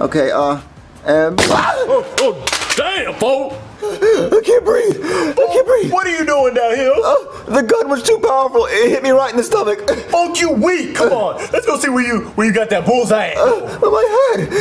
Okay, uh, and Oh, oh damn, folks. I can't breathe. I can't breathe. What are you doing down here? Uh, the gun was too powerful. It hit me right in the stomach. Folk, you weak. Come uh, on. Let's go see where you where you got that bullseye. Uh, my head.